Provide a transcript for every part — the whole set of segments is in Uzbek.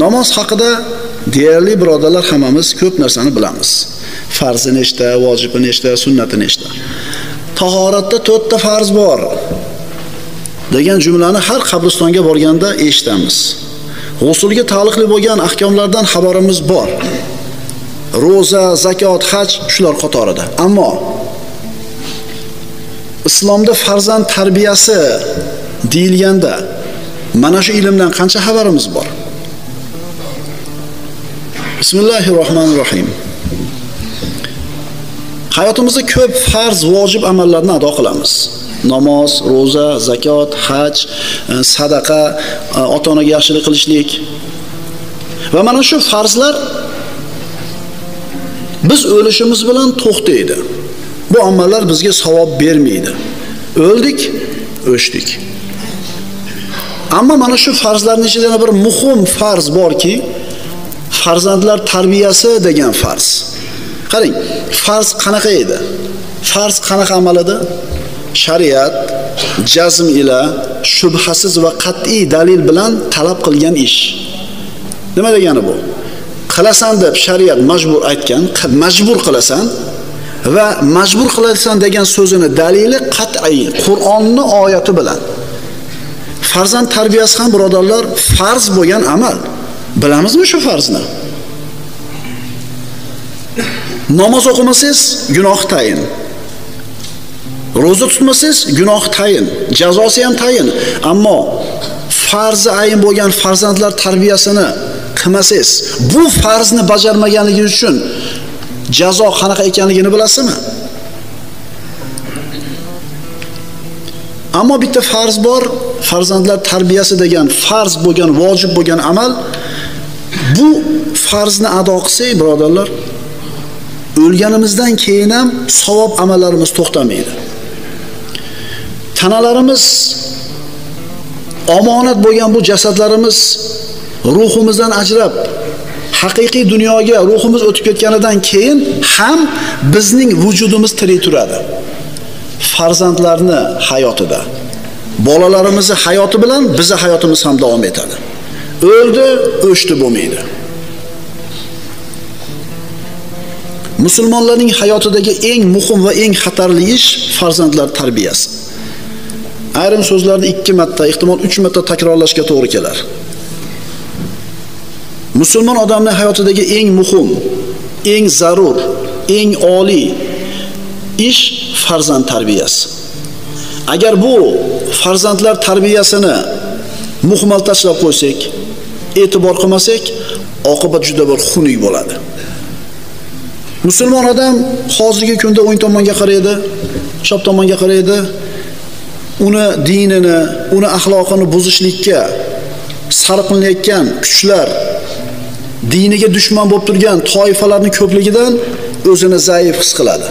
Namoz haqida deyarli birodarlar hammamiz ko'p narsani bilamiz. Farzi nechta, vojibi nechta, sunnati nechta. Tahoratda 4 ta farz bor. degan jumlani har qabristonga borganda eshitamiz. G'usulga taalluqli bo'lgan ahkomlardan xabarimiz bor. Roza, zakot, haj shular qatorida. Ammo islomda farzand tarbiyasi deyilganda mana shu ilmdan qancha xabarimiz bor? Bismillahirrohmanirrohim. Hayotimizda ko'p farz, vojib amallarni ado qilamiz. Namoz, roza, zakot, haj, e, sadaqa, e, ota-onaga yaxshilik qilishlik. Va mana shu farzlar biz o'lishimiz bilan to'xtaydi. Bu amallar bizga savob bermaydi. O'ldik, o'chdik. Ammo mana shu farzlarning ichida yana bir muhim farz borki, farzandlar tarbiyasi degan farz. Qarang, farz qanaqa edi? Farz qanaqa amal edi? Shariat jazm ila shubhasiz va qat'iy dalil bilan talab qilgan ish. Nima degani bu? Qilasan deb shariat majbur aytgan, majbur qilasan va majbur qilasan degan so'zini dalili qat'iy Qur'onning oyati bilan. Farzand tarbiyasi ham birodarlar farz bo'lgan amal. Bilamizmi shu farzni? Namoz o'qimasangiz gunoh tayin. Roza tutmasangiz gunoh tayin, jazosi ham tayin. Ammo farzi ayin bo'lgan farzandlar tarbiyasini qilmasangiz, bu farzni bajarmaganligi uchun jazo qanaqa ekanligini bilasizmi? Ammo bitta farz bor, farzandlar tarbiyasi degan farz bo'lgan, vojib bo'lgan amal. Bu farzni ado qilsak, birodarlar, o'lganimizdan keyin ham savob amallarimiz to'xtamaydi. Tanalarimiz omonat bo'lgan bu jasadlarimiz ruhimizdan ajrab haqiqiy dunyoga ruhimiz o'tib ketganidan keyin ham bizning vujudimiz tirik turadi. Farzandlarni hayotida, bolalarimizni hayoti bilan bizning hayotimiz ham davom etadi. O'ldi, o'chdi bo'lmaydi. Musulmonlarning hayotidagi eng muhim va eng xatarli ish farzandlar tarbiyasi. Ayrim so'zlarni 2 marta, ehtimol 3 marta takrorlashga to'g'ri kelar. Musulmon odamning hayotidagi eng muhim, eng zarur, eng oliy ish farzand tarbiyasi. Agar bu farzandlar tarbiyasini muhmal tashlab qo'ysak, e'tibor qilmasak, oqibat juda bir xunuk bo'ladi. Musulmon odam hozirgi kunda o'ng tomonga qaraydi, chap tomonga qaraydi, uni dinini, uni axloqini buzishlikka sarqinlayotgan kuchlar diniga dushman bo'lib turgan toifalarning ko'pligidan o'zini zaif his qiladi.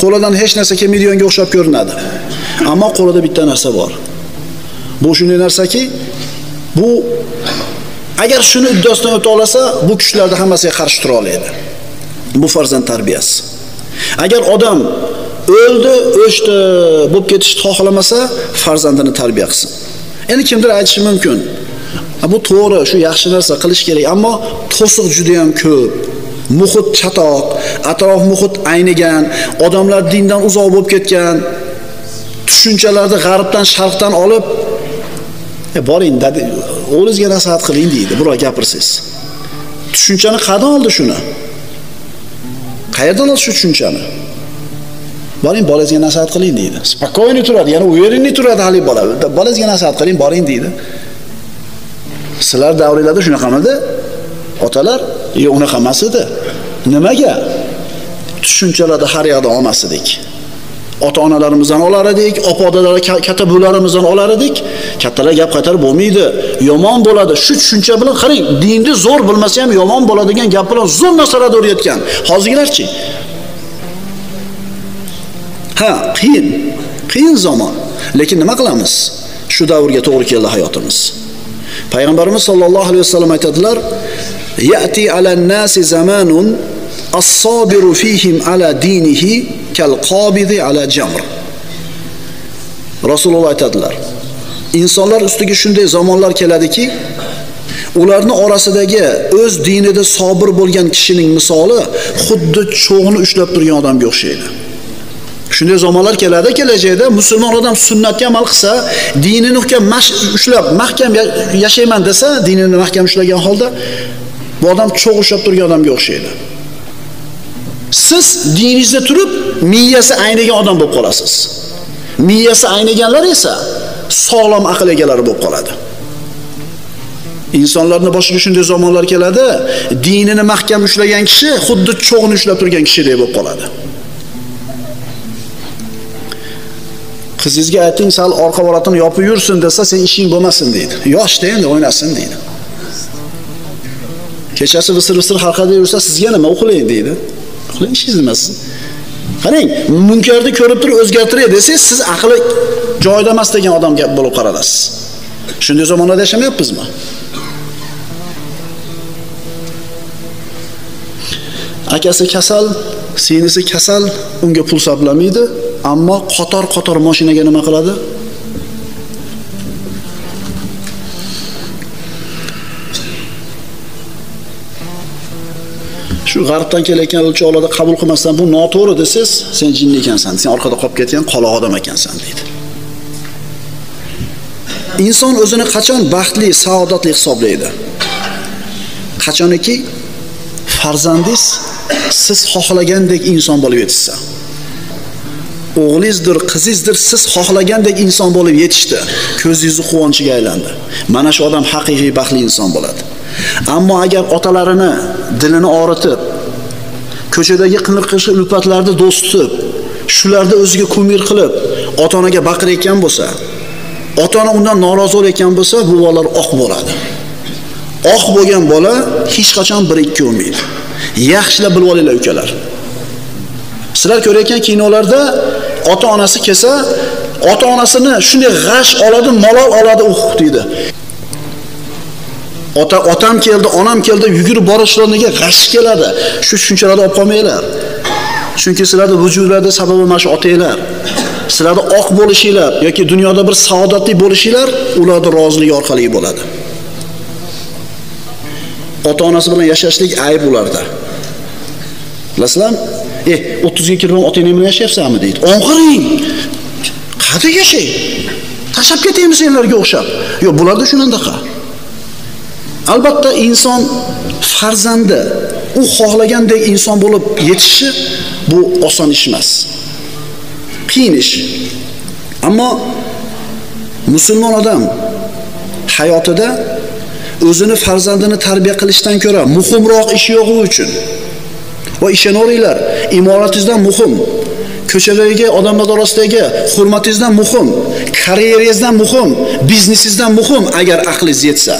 Qo'lidan hech narsa kelmaydiganga o'xshab ko'rinadi. Ammo qo'lida bitta narsa bor. Bu shunday narsaki, bu agar shuni uddasidan o'ta olsa, bu kuchlarda hammasiga qarshi tura oladi. Bu farzand tarbiyasi. Agar odam o'ldi, o'chdi, bo'lib ketishni xohlamasa, farzandini tarbiya qilsin. Endi kimdir aytishi mumkin. Bu to'g'ri, shu yaxshi narsa qilish kerak, ammo to'siq juda ham ko'p. Muhit chatoq, atrof muhit aynigan, odamlar dindan uzoq bo'lib ketgan, tushunchalarni g'arbdan, sharqdan olib E, boring, dadi, o'g'lingizga nasihat qiling deydi, birov gapirsiz. Tushunchani qayerdan oldi shuni? Qayerdan oldi shu tushunchani? Boring bolangizga nasihat qiling deydi. Spokойно turadi, yana уверенный turadi hali bola. Bolangizga nasihat qiling, boring deydi. Sizlar davringlarda shunaqamidi? Otalar, yo'q unaqa emas edi. Nimaga? Tushunchalarda har yoqdan olmas edik. Ota-onalarimizdan olar edik, opa-odalar katta bo'larimizdan olar edik. Kattalar gap qaytarib bo'lmaydi, yomon bo'ladi. Shu tushuncha bilan qarang, dinni zo'r bilmasa ham yomon bo'ladigan gap bilan zo'r narsalarni o'rgatgan. Hozirgilarchi? Ha, qiyin. Qiyin zamon. Lekin nima qilamiz? Shu davrga to'g'ri keldi hayotimiz. Payg'ambarimiz sollallohu alayhi vasallam aytadilar: "Ya'ti alan nasi zamanun as-sabiru fihim ala dinihi kal qabidi ala jamr." Rasululloh aytadilar: "Insonlar ustiga shunday zamonlar keladiki, ularni orasidagi o'z dinida sobir bo'lgan kishining misoli xuddi cho'g'ni ushlab turgan odamga o'xshaydi. Shunday zamonlar keladi, kelajakda musulmon odam sunnatga amal qilsa, dinini mahkam ushlab, mahkam yashayman desa, dinini mahkam ushlagan holda bu odam cho'g' ushlab turgan odamga o'xshaydi. Siz diningizda turib, miyasi aynagan odam bo'lib qolasiz. Miyasi aynaganlar esa sog'lom aql egalari bo'lib qoladi. insonlarni boshiga shunday zamonlar keladi, dinini mahkam ushlagan kishi xuddi cho'g'ini ushlab turgan kishidek bo'lib qoladi. Qizingizga ayting, sal orqa voratini yopib yursin desa, sen ishing bo'lmasin deydi. Yoshda endi o'ynasin deydi. Kechasi visir-visir harqada yursa, sizga nima uxlang deydi. Uxlang ishingiz. Qarang, munkarni ko'rib turib o'zgartiray desangiz, siz aqli joyida emas degan odamga bo'lib qaralasiz. Shunday zamonda yashamayapmizmi? Akasi kasal, singlisi kasal, unga pul sablamaydi ammo qator-qator mashinaga nima qiladi? Shu g'arbdan kelayotgan o'lchovlarda qabul qilmasdan bu noto'g'ri desangiz, sen jinni ekansan, sen orqada qolib ketgan qoloq odam ekansan deydi. Inson o'zini qachon baxtli, saodatli hisoblaydi? Qachoniki farzandingiz siz xohlagandek inson bo'lib yetishsa. O'g'lingizdir, qizingizdir, siz xohlagandek inson bo'lib yetishdi. Ko'zingizni quvonchiga aylandi. Mana shu odam haqiqiy baxtli inson bo'ladi. Ammo agar otalarini dilini og'ritib, ko'chadagi qiniqishi ulfatlarni do'st tutib, shularda o'ziga ko'mir qilib, ota-onaga baqirayotgan bo'lsa, ota-ona undan norozi bo'layotgan bo'lsa, bu bolalar oq bo'ladi. Oq bo'lgan bola hech qachon bir ikki bo'lmaydi. Yaxshilab bilib olinglar ukalar. Sizlar ko'rayotgan kinolarda ota-onasi kelsa, ota-onasini shunday g'ash oladi, malol oladi, uh deydi. Ota otam keldi onam keldi yugurib borishlariga g'ash keladi. Shu tushunchalarni olib qolmanglar. Chunki sizlarni vujudlarda sababi mana shu otanglar. Sizlarni oq bo'lishinglar yoki dunyoda bir saodatli bo'lishinglar ularni roziligi orqali bo'ladi. Ota onasi bilan yashashlik ayb ularda. Bilasizlarmi? Eh o'ttizga kirib otanglar bilan yashayapsanmi deydi. Onqiring qanday yashay. Tashlab ketaymi senlarga o'xshab? Yo'q bularda shunaqa Albatta inson farzandi u xohlagandek inson bo'lib yetishi bu oson ish emas. Qiyin ish. Ammo musulmon odam hayotida o'zini farzandini tarbiya qilishdan ko'ra muhimroq ish yo'g'i uchun. Va ishonaveringlar, imoratingizdan muhim, ko'chadagi odamlar orasidagi hurmatingizdan muhim, karyerangizdan muhim, biznesingizdan muhim agar aqlingiz yetsa.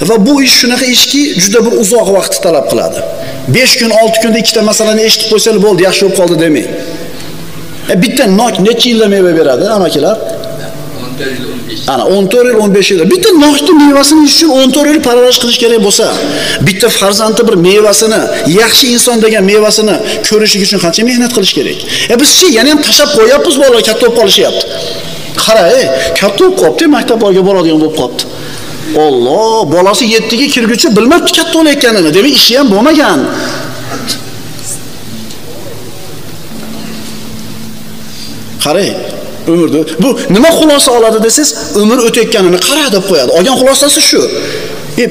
Va bu ish shunaqa ishki, juda bir uzoq vaqt talab qiladi. 5 kun, 6 kunda ikkita masalani eshitib qo'ysangiz bo'ldi, yaxshi bo'lib qoldi demang. E bitta nok necha yilda meva beradi, amakilar? Ana 14 yil, 15 yil. Bitta nokni mevasini yeyish uchun 14 yil parvarish qilish kerak bo'lsa, bitta farzandni bir mevasini, yaxshi inson degan mevasini ko'rishi uchun qancha mehnat qilish kerak? E bizchi yana ham tashab qo'yyapmiz bolalar katta bo'lib qolishyapti. Qara, ey, katta bo'lib qolibdi maktablarga boradigan bo'lib qolibdi Alloh, bolasi 7 ga kirguncha bilmabdi katta bo'layotganini. Demak, ishi ham bo'lmagan. Qarang, umrni bu nima xulosa oladi desangiz, umr o'tayotganini qara deb qo'yadi. Olgan xulosasi shu. E,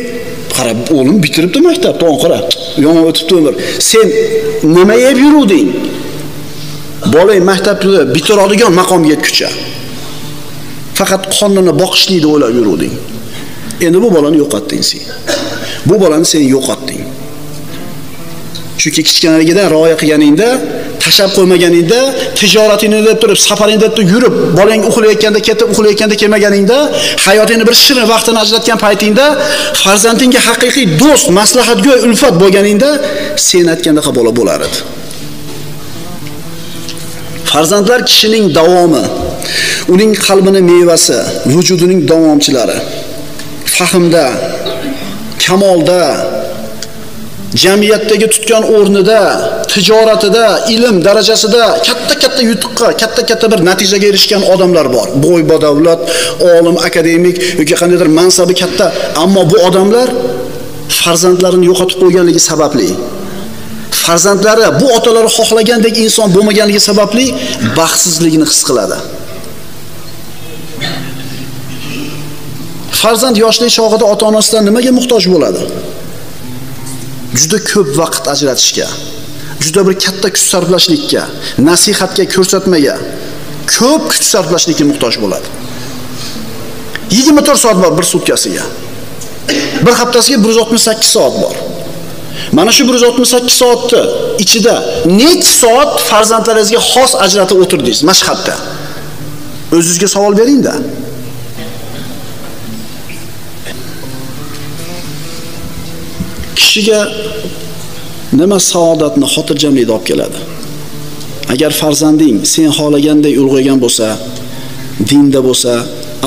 qara, o'g'lim bitiribdi maktabni, on qara. Yomon o'tibdi umr. Sen nima yeb yuruvding? Bolang maktabni bitiradigan maqomga yetguncha. Faqat qonnini boqishli deb o'ylab yuruvding. Endi bu bolani yo'qotding sen. Bu bolani sen yo'qotding. Chunki kichkinaligidan rioya qilganingda, tashab qo'ymaganingda, tijoratingni deb turib, safaringni deb turib yurib, bolang uxlayotganda ketib, uxlayotganda kelmaganingda, hayotingni bir shirin vaqtini ajratgan paytingda, farzandingga haqiqiy do'st, maslahatgo'y, ulfat bo'lganingda, sen aytgandaqa bola bo'lar edi. Farzandlar kishining davomi, uning qalbining mevasi, vujudining davomchilari. Fahmda, kamolda, jamiyatdagi tutgan o'rnida, tijoratida, ilm darajasida katta-katta yutuqqa, katta-katta bir natijaga erishgan odamlar bor. Bo'y badavlat, olim, akademik yoki qandaydir mansabi katta, ammo bu odamlar farzandlarini yo'qotib qo'yganligi sababli farzandlari bu otalari xohlagandek inson bo'lmaganligi sababli baxtsizligini his qiladi. Farzand yoshlik chog'ida ota-onasidan nimaga muhtoj bo'ladi? Juda ko'p vaqt ajratishga, juda bir katta kuch sarflashlikka, nasihatga, ko'rsatmaga, ko'p kuch sarflashlikka muhtoj bo'ladi. 24 soat bor bir sutkasiga. Bir haftasiga 168 soat bor. Mana shu 168 soatni ichida necha soat farzandlaringizga xos ajratib o'tirdingiz mashhadda? O'zingizga savol bering-da. Kishiga nima saodatni, xotirjamlikni olib keladi? Agar farzanding sen xohlaganday ulg'aygan bo'lsa, dinda bo'lsa,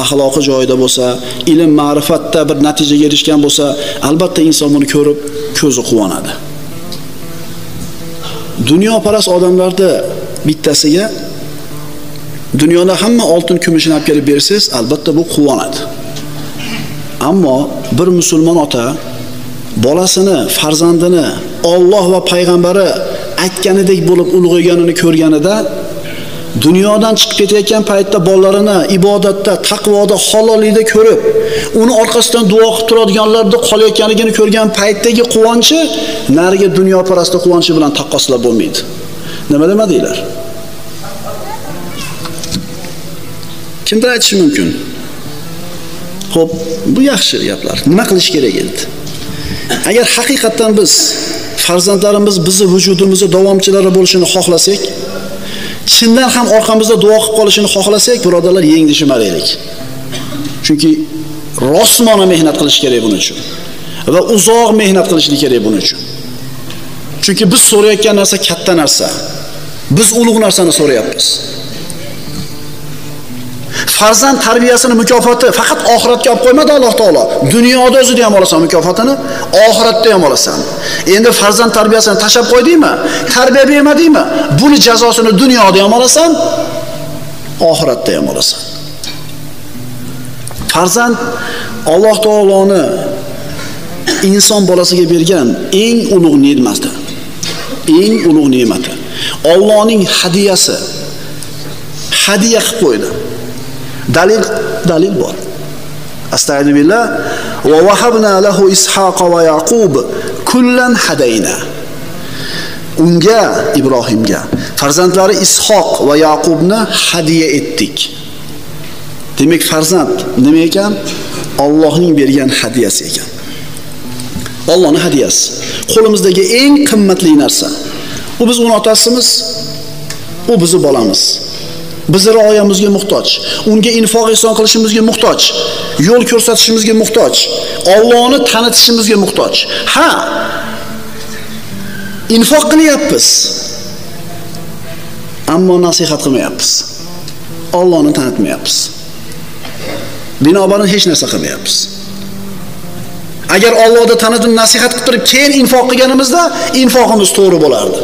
axloqi joyida bo'lsa, ilm ma'rifatda bir natijaga erishgan bo'lsa, albatta inson buni ko'rib ko'zi quvonadi. Dunyoparast odamlarda bittasiga dunyoda hamma oltin kumushni olib kelib bersangiz, albatta bu quvonadi. Ammo bir musulmon ota bolasini, farzandini Alloh va payg'ambari aytganidek bo'lib ulg'ayganini ko'rganida dunyodan chiqib ketayotgan paytda bolalarini ibodatda, taqvoda, halollikda ko'rib, uni orqasidan duo qilib turadiganlarni qolayotganligini ko'rgan paytdagi quvonchi nariga dunyoparastda quvonchi bilan taqqoslab bo'lmaydi. Nima demadinglar? Kimdir aytishi mumkin. Xo'p, bu yaxshi gaplar. Nima qilish kerak endi? Agar haqiqatdan biz farzandlarimiz bizni vujudimizni davomchilari bo'lishini xohlasak, chindan ham orqamizda duo qilib qolishini xohlasak, birodarlar yengishmalaylik. Chunki rostmona mehnat qilish kerak buning uchun. Va uzoq mehnat qilishlik kerak buning uchun. Chunki biz so'rayotgan narsa katta narsa. Biz ulug' narsani so'rayapmiz. Farzand tarbiyasini mukofoti faqat oxiratga olib qo'ymadi Alloh taolo. Dunyoda o'zida ham olasan mukofotini, oxiratda ham olasan. Endi farzand tarbiyasini tashab qo'ydingmi? Tarbiya bermadingmi? Buni jazosini dunyoda ham olasan, oxiratda ham olasan. Farzand Alloh taoloni inson bolasiga bergan eng ulug' ne'mati. Eng ulug' ne'mati. Allohning hadiyasi. Hadiya qilib qo'ydi. Dalil dalil bor. Astagfiru billah va vahabna lahu ishaqa va yaqub kullan hadayna. Unga Ibrohimga farzandlari Ishoq va Yaqubni hadiya etdik. Demak farzand nima ekan? Allohning bergan hadiyasi ekan. Allohning hadiyasi. Qo'limizdagi eng qimmatli narsa. U biz uni otasimiz, u bizni bolamiz. Bizni rioyamizga muhtoj, unga infoq ehson qilishimizga muhtoj, yo'l ko'rsatishimizga muhtoj, Allohni tanitishimizga muhtoj. Ha, infoq qilyapmiz. Ammo nasihat qilmayapmiz. Allohni tanitmayapmiz. Binobarin hech narsa qilmayapmiz. Agar Allohda tanitib nasihat qilib turib, keyin infoq qilganimizda infoqimiz to'g'ri bo'lardi.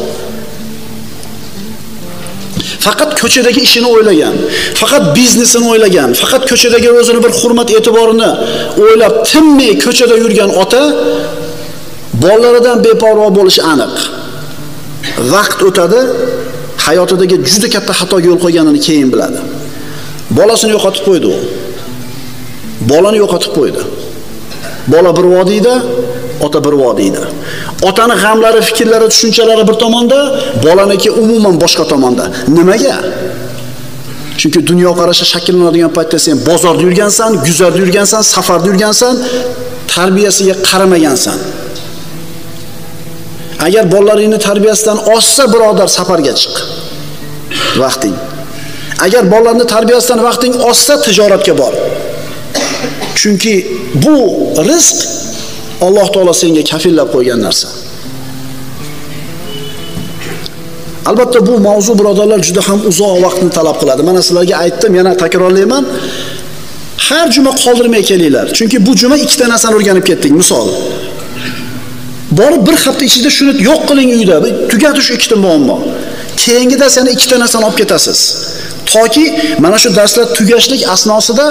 Faqat ko'chadagi ishini o'ylagan, faqat biznesini o'ylagan, faqat ko'chadagi o'zini bir hurmat e'tiborini o'ylab tinmay ko'chada yurgan ota bolalaridan beparvo bo'lishi aniq. Vaqt o'tadi, hayotidagi juda katta xatoga yo'l qo'yganini keyin biladi. Bolasini yo'qotib qo'ydi u. Bolani yo'qotib qo'ydi. Bola bir vodiyda, ota bir vodiyda. Otani g'amlari, fikrlari, tushunchalari bir tomonda, bolaniki umuman boshqa tomonda. Nimaga? Chunki dunyo qarashi shakllanadigan paytda sen bozorda yurgansan, guzarda yurgansan, safarda yurgansan, tarbiyasiga qaramagansan. Agar bolalaringni tarbiyasidan oshsa birodar safarga chiq. Vaqting. Agar bolalarni tarbiyasidan vaqting oshsa tijoratga bor. Chunki bu rizq Alloh taolo senga kafillab qo'ygan narsa. Albatta bu mavzu birodarlar juda ham uzoq vaqtni talab qiladi. Mana sizlarga aytdim, yana takrorlayman. Har juma qoldirmay kelinglar. Chunki bu juma ikkita narsani o'rganib ketdik, misol. Borib bir hafta ichida shuni yo'q qiling uyda, tugatish ikkita muammo. Keyingida yana ikkita narsani olib ketasiz. Toki mana shu darslar tugashlik asnosida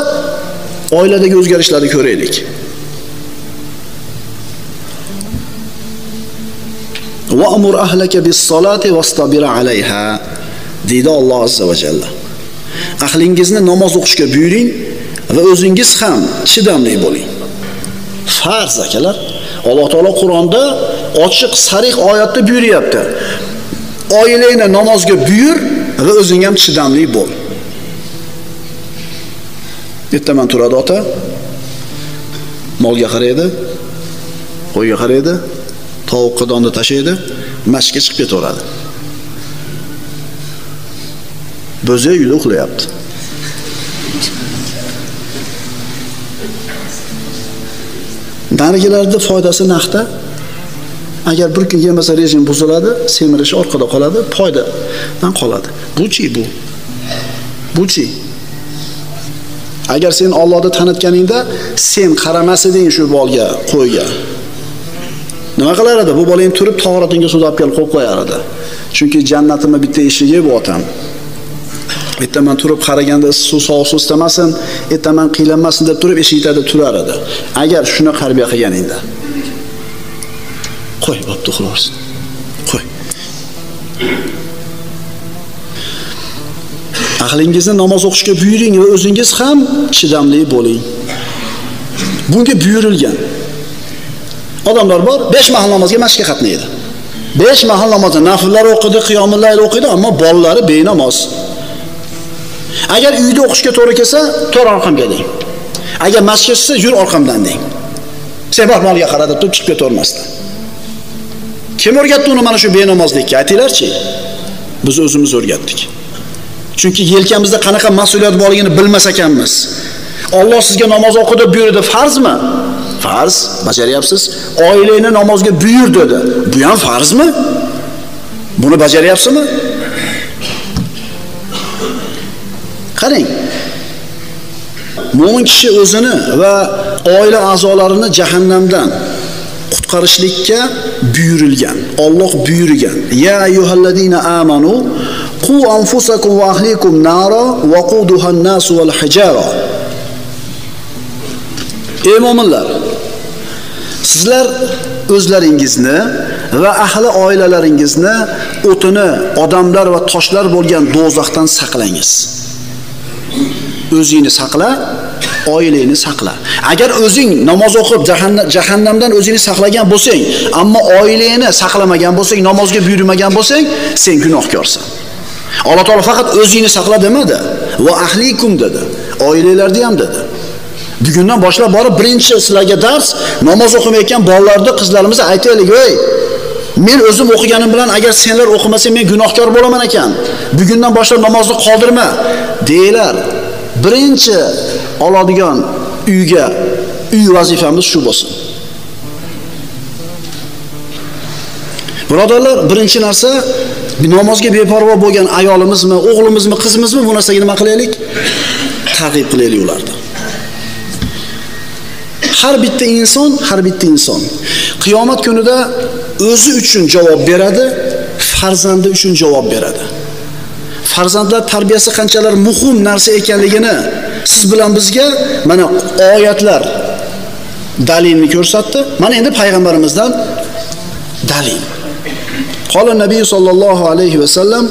oiladagi o'zgarishlarni ko'raylik. Va amur ahlaka bis-solati deydi Alloh azza va jalla. Ahlingizni namoz o'qishga buyuring va o'zingiz ham chidamli bo'ling. Farz akalar. Alloh taolo Qur'onda ochiq, sarih oyatda buyuryapti. Oilangni namozga buyur va o'zing ham chidamli bo'l. Ertaman turadi ota. Molga qaraydi, qo'yga qaraydi, tovuqqa donni tashlaydi, mashqqa chiqib ketaveradi. Bo'zi uyda uxlayapti. narigilarni foydasi naqda. Agar bir kun yemasa rejim buziladi, semirishi orqada qoladi, foydadan qoladi. Buchi bu. Buchi. Agar sen ollohni tanitganingda sen qaramas eding shu bolga, qo'yga. Nima qilar edi? Bu bolang turib tahoratingga suv olib kelib qo'yib qo'yar edi. Chunki jannatimni bitta eshigi bu otam. Ertaman turib qaraganda issiq suv sovuq suv istamasin, ertaman qiylanmasin deb turib eshikda turar edi. Agar shuni qarbiya qilganingda. Qo'y, bo'pti uxlasin. Qo'y. Ahlingizni namoz o'qishga buyuring va o'zingiz ham chidamli bo'ling. Bunga buyurilgan. Odamlar bor, 5 mahal namozga masjidga qatnaydi. 5 mahal namozda nafllar o'qidi, qiyomillayl o'qiydi o'qidi, ammo bolalari benamoz. Agar uyda o'qishga to'g'ri kelsa, to'r orqamga deng. Agar masjidga tushsa, yur orqamdan deng. Sen bor molga qara deb chiqib ketavermasdan. Kim o'rgatdi uni mana shu benamozlikka? Aytinglarchi. Biz o'zimiz o'rgatdik. Chunki yelkamizda qanaqa mas'uliyat borligini bilmas ekanmiz. Alloh sizga namoz o'qi deb buyurdi, farzmi? Farz, bajaryapsiz. Oilangni namozga buyur dedi. Bu ham farzmi? Buni bajaryapsizmi? Qarang. Mo'min kishi o'zini va oila a'zolarini jahannamdan qutqarishlikka buyurilgan. Alloh buyurgan. Ya ayyuhalladina amanu qu anfusakum va ahlikum nara wa quduha an-nas wal hijara. Ey mo'minlar, sizlar o'zlaringizni va ahli oilalaringizni o'tini, odamlar va toshlar bo'lgan do'zaxdan saqlangiz. O'zingni saqla, oilangni saqla. Agar o'zing namoz o'qib jahannamdan o'zingni saqlagan bo'lsang, ammo oilangni saqlamagan bo'lsang, namozga buyurmagan bo'lsang, sen gunohkorsan. Alloh taolo faqat o'zingni saqla demadi, va ahlikum dedi. Oilalarni ham dedi. Bugundan boshlab borib birinchi sizlarga dars namoz o'qimayotgan bolalarni, qizlarimizni aytaylik, "Ey, men o'zim o'qiganim bilan agar senlar o'qimasang men gunohkor bo'laman ekan. Bugundan boshlab namozni qoldirma" deylar. Birinchi oladigan uyga uy vazifamiz shu bo'lsin. Birodarlar, birinchi narsa namozga beparvo bo'lgan ayolimizmi, o'g'limizmi, qizimizmi bu narsaga nima qilaylik? Targ'ib qilaylik ularni. Har bitta inson, har bitta inson qiyomat kunida o'zi uchun javob beradi, farzandi uchun javob beradi. Farzandlar tarbiyasi qanchalar muhim narsa ekanligini siz bilan bizga mana oyatlar dalilni ko'rsatdi. Mana endi payg'ambarimizdan dalil. qola Nabiy sallallohu alayhi va sallam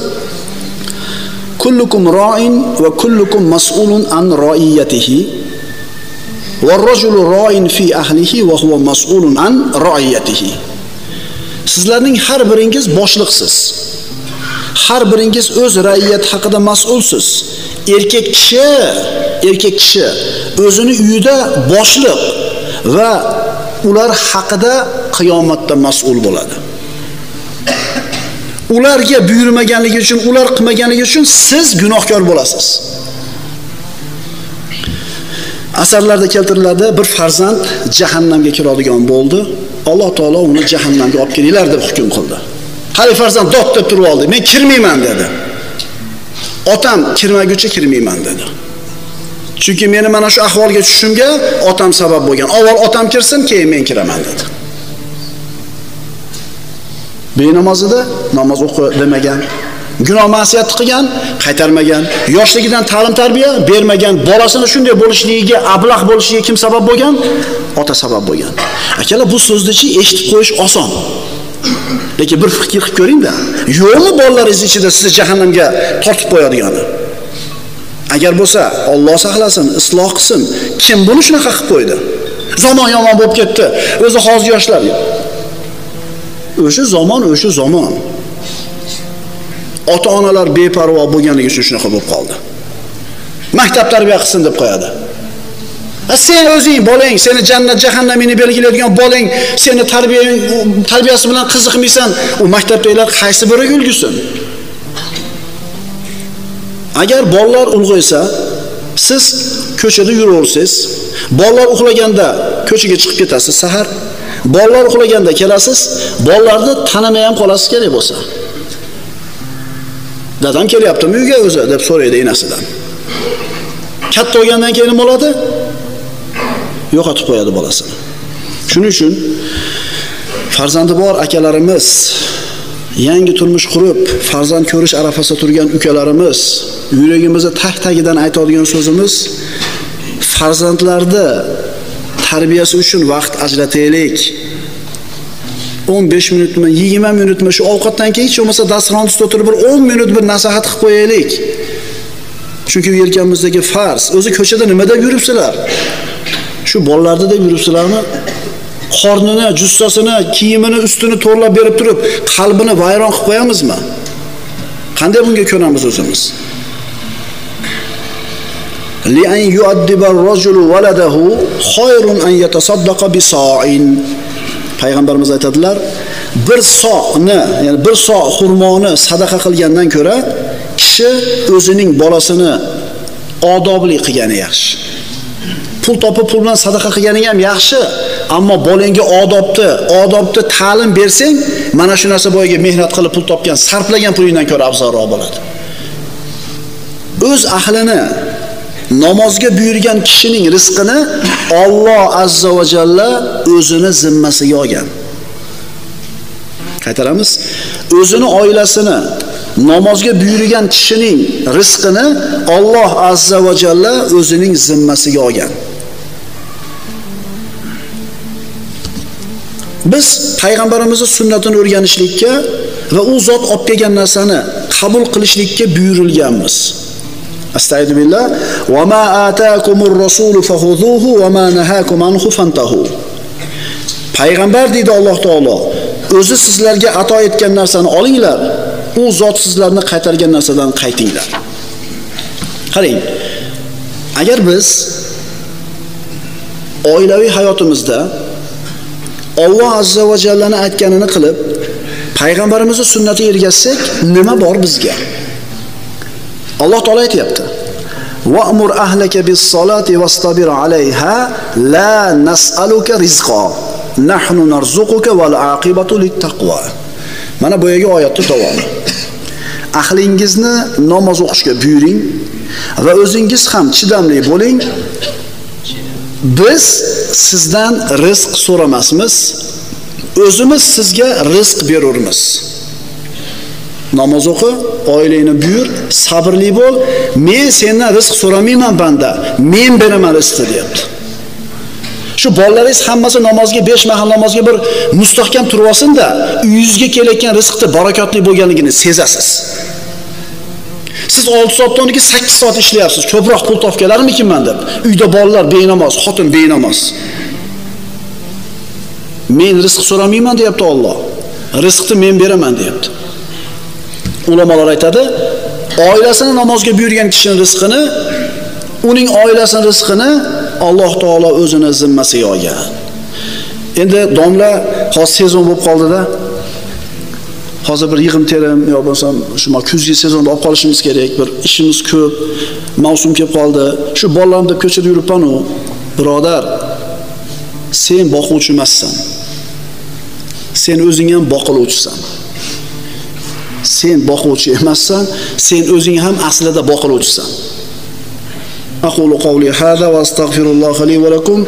kullukum roin va kullukum mas'ulun an roiyatihi والرجل ra'in في ahlihi وهو مسؤول عن رعيته. Sizlarning har biringiz boshliqsiz. Har biringiz o'z ra'iyati haqida mas'ulsiz. Erkak kishi, erkak kishi o'zini uyida boshliq va ular haqida qiyomatda mas'ul bo'ladi. Ularga buyurmaganligi uchun, ular qilmaganligi uchun siz gunohkor bo'lasiz. Asarlarda keltiriladi, bir farzand jahannamga kiradigan bo'ldi. Alloh taolo uni jahannamga olib kelinglar deb hukm qildi. Qari farzand dod deb turib oldi. Men kirmayman dedi. Otam kirmaguncha kirmayman dedi. Chunki meni mana shu ahvolga tushishimga otam sabab bo'lgan. Avval otam kirsin, keyin men kiraman dedi. Benamozida namoz o'qi demagan. Gunoh ma'siyat qilgan, qaytarmagan. Yoshligidan ta'lim tarbiya bermagan. Bolasini shunday bo'lishligiga, ablah bo'lishiga kim sabab bo'lgan? Ota sabab bo'lgan. Akalar bu so'zni-chi eshitib qo'yish oson. Lekin bir fikr qilib ko'ring-da. Yo'qmi bolalaringiz ichida sizni jahannamga tortib qo'yadigani? Agar bo'lsa, Alloh saqlasin, isloh qilsin. Kim buni shunaqa qilib qo'ydi? Zamon yomon bo'lib ketdi. O'zi hozir yoshlar. O'sha zamon, o'sha zamon. Ota-onalar beparvo bo'lganligi uchun shunaqa bo'lib qoldi. Maktab tarbiya qilsin deb qo'yadi. sen o'zing bolang seni jannat jahannamingni belgilaydigan bolang seni tarbiyang tarbiyasi bilan qiziqmaysan u maktabdagilar qaysi biriga ulgusin agar bolalar ulg'aysa siz ko'chada yuraversangiz bolalar uxlaganda ko'chaga chiqib ketasiz sahar bolalar uxlaganda kelasiz bolalarni tanimay ham qolasiz kerak bo'lsa dadam kelyaptimi uyga o'zi? deb so'raydi enasidan. Katta bo'lgandan keyin nima bo'ladi? Yo'qotib qo'yadi bolasini. Shuning uchun farzandi bor akalarimiz yangi turmush qurib farzand ko'rish arafasida turgan ukalarimiz yuragimizni tag tagidan aytadigan so'zimiz farzandlarni tarbiyasi uchun vaqt ajrataylik. 15 minutmi 20 minutmi shu ovqatdan keyin hech bo'lmasa dasturxon ustida turib bir 10 minut bir nasihat qilib qo'yaylik. Chunki yelkamizdagi farz o'zi ko'chada nima deb yuribsizlar? Shu bolalarni deb yuribsizlarmi? Qornini jussasini kiyimini ustini to'g'irlab berib turib qalbini vayron qilib qo'yamizmi? Qanday bunga ko'namiz o'zimiz? Li'an yu'addiba ar-rajulu waladahu khayrun an yatasaddaqa bi sa'in. Payg'ambarimiz aytadilar bir so'ni ya'ni bir so' xurmoni sadaqa qilgandan ko'ra kishi o'zining bolasini odobli qilgani yaxshi. Pul topib pul bilan sadaqa qilganing ham yaxshi ammo bolangga odobni odobni ta'lim bersang mana shu narsa boyaga mehnat qilib pul topgan sarflagan pulingdan ko'ra afzalroq bo'ladi. O'z ahlini namozga buyurgan kishining rizqini Alloh azza va jalla o'zini zimmasiga olgan. Qaytaramiz? O'zini oilasini namozga buyurgan kishining rizqini Alloh azza va jalla o'zining zimmasiga olgan. Biz payg'ambarimizning sunnatini o'rganishlikka va u zot olib kelgan narsani qabul qilishlikka buyurilganmiz. Astagfirullah. Va ma atakumur rasulu fahuzuhu va ma nahakum anhu fantahu. Payg'ambar deydi Alloh taolo, o'zi sizlarga ato etgan narsani olinglar, u zot sizlarni qaytargan narsadan qaytinglar. Qarang. Agar biz oilaviy hayotimizda Alloh azza va jallani aytganini qilib, payg'ambarimizning sunnatiga ergashsak, nima bor bizga? Alloh taolo aytayapti. Wa'mur ahlaka bis-solati wastabir 'alayha la nas'aluka rizqa. Nahnu narzuquka wal 'aqibatu lit-taqwa. Mana bu oyatni davomi. Ahlingizni namoz o'qishga buyuring va o'zingiz ham chidamli bo'ling. Biz sizdan rizq so'ramasmiz. O'zimiz sizga rizq berurmiz. Namoz o'qi, oilangni buyur, sabrli bo'l. Men sendan rizq so'ramayman banda. Men beraman rizqni deyapti. Shu bolalaringiz hammasi namozga 5 mahal namozga bir mustahkam turib olsin-da, uyingizga kelayotgan rizqni barakotli bo'lganligini sezasiz. Siz 6 soatdan 8 soat ishlayapsiz. Ko'proq pul topganlarmikinman deb. Uyda bolalar benamoz, xotin benamoz. Men rizq so'ramayman deyapti Alloh. Rizqni men beraman deyapti. Ulamolar aytadi, oilasini namozga buyurgan kishining rizqini, uning oilasini rizqini Alloh taolo o'zini zimmasiga olgan. Endi domla hozir sezon bo'lib qoldi-da. hozir bir yig'im terim yo bo'lmasam shu kuzgi sezonda olib qolishimiz kerak bir ishimiz ko'p mavsum kelib qoldi shu bolalarni deb ko'chada yuribman-u birodar sen boquvchi emassan sen o'zing ham boqiluvchisan sen boquvchi emassan sen o'zing ham aslida boqiluvchisan. aqulu qawli hada va astagfirulloh li va lakum